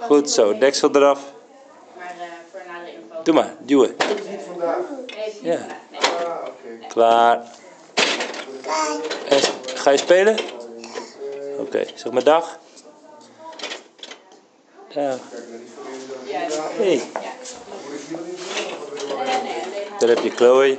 Goed zo, deksel eraf. Maar voor. Doe maar, duwen. Ja. Klaar. En eh, ga je spelen? Oké, zeg maar dag. Dag. Hey, daar heb je Chloe.